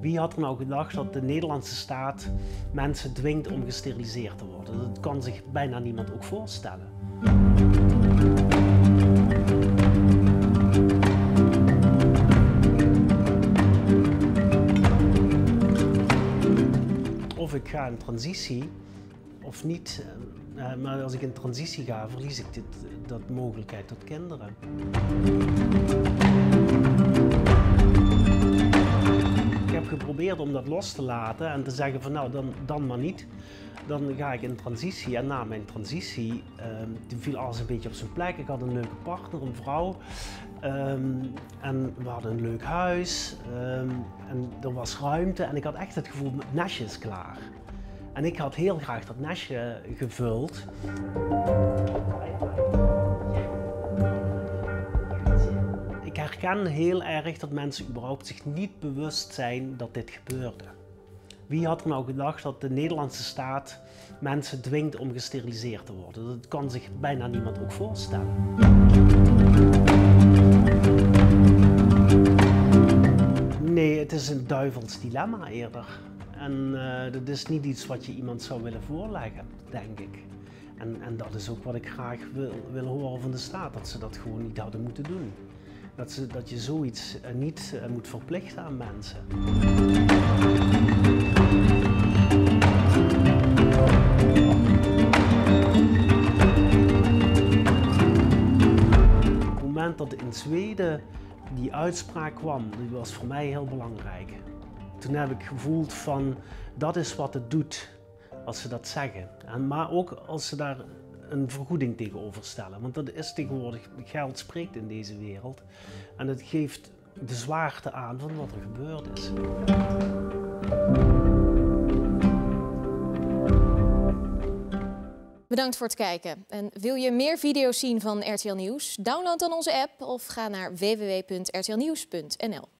Wie had er nou gedacht dat de Nederlandse staat mensen dwingt om gesteriliseerd te worden? Dat kan zich bijna niemand ook voorstellen. Of ik ga in transitie of niet. Eh, maar als ik in transitie ga, verlies ik dit, dat mogelijkheid tot kinderen. Om dat los te laten en te zeggen van nou, dan, dan maar niet. Dan ga ik in transitie en na mijn transitie uh, viel alles een beetje op zijn plek. Ik had een leuke partner, een vrouw. Um, en we hadden een leuk huis. Um, en er was ruimte en ik had echt het gevoel, met nestjes klaar. En ik had heel graag dat nestje gevuld. Herken heel erg dat mensen überhaupt zich niet bewust zijn dat dit gebeurde. Wie had er nou gedacht dat de Nederlandse staat mensen dwingt om gesteriliseerd te worden? Dat kan zich bijna niemand ook voorstellen. Nee, het is een duivels dilemma eerder. En uh, dat is niet iets wat je iemand zou willen voorleggen, denk ik. En, en dat is ook wat ik graag wil, wil horen van de staat, dat ze dat gewoon niet hadden moeten doen. Dat, ze, dat je zoiets uh, niet uh, moet verplichten aan mensen. Het moment dat in Zweden die uitspraak kwam, die was voor mij heel belangrijk. Toen heb ik gevoeld van dat is wat het doet als ze dat zeggen. En, maar ook als ze daar een vergoeding tegenover stellen. Want dat is tegenwoordig, geld spreekt in deze wereld. En het geeft de zwaarte aan van wat er gebeurd is. Bedankt voor het kijken. En wil je meer video's zien van RTL Nieuws? Download dan onze app of ga naar www.rtlnieuws.nl.